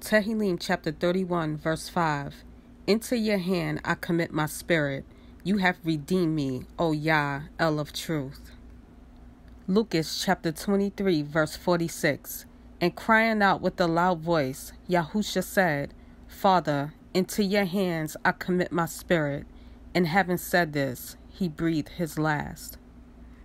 Tehillim chapter 31, verse 5. Into your hand I commit my spirit. You have redeemed me, O Yah, El of truth. Luqas chapter 23, verse 46. And crying out with a loud voice, Yahusha said, Father, into your hands I commit my spirit. And having said this, he breathed his last.